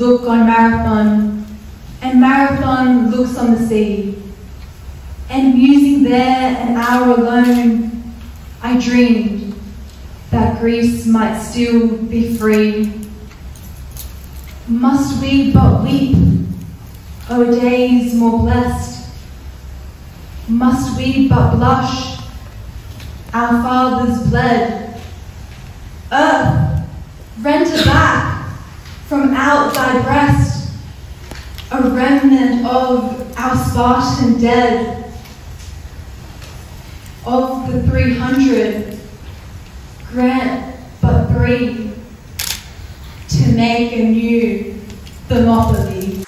look on Marathon, and Marathon looks on the sea. And musing there an hour alone, I dreamed that Greece might still be free. Must we but weep, O days more blessed? Must we but blush, our fathers bled? Earth, it back out thy breast, a remnant of our Spartan dead. Of the three hundred, grant but three to make a new Thermopylae.